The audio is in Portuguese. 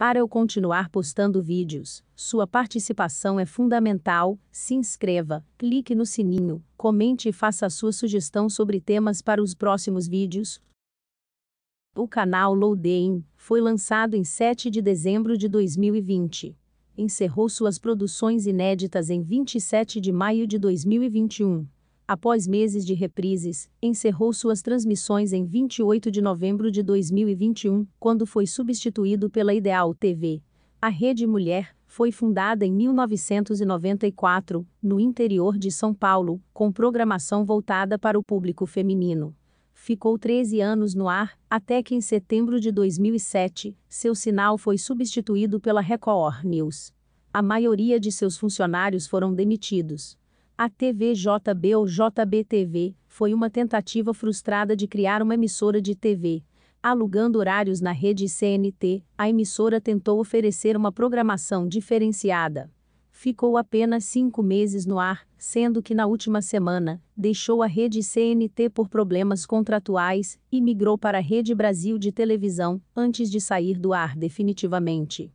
Para eu continuar postando vídeos, sua participação é fundamental. Se inscreva, clique no sininho, comente e faça sua sugestão sobre temas para os próximos vídeos. O canal Loading foi lançado em 7 de dezembro de 2020. Encerrou suas produções inéditas em 27 de maio de 2021 após meses de reprises, encerrou suas transmissões em 28 de novembro de 2021, quando foi substituído pela Ideal TV. A Rede Mulher foi fundada em 1994, no interior de São Paulo, com programação voltada para o público feminino. Ficou 13 anos no ar, até que em setembro de 2007, seu sinal foi substituído pela Record News. A maioria de seus funcionários foram demitidos. A TVJB ou JBTV foi uma tentativa frustrada de criar uma emissora de TV. Alugando horários na rede CNT, a emissora tentou oferecer uma programação diferenciada. Ficou apenas cinco meses no ar, sendo que na última semana, deixou a rede CNT por problemas contratuais e migrou para a Rede Brasil de televisão, antes de sair do ar definitivamente.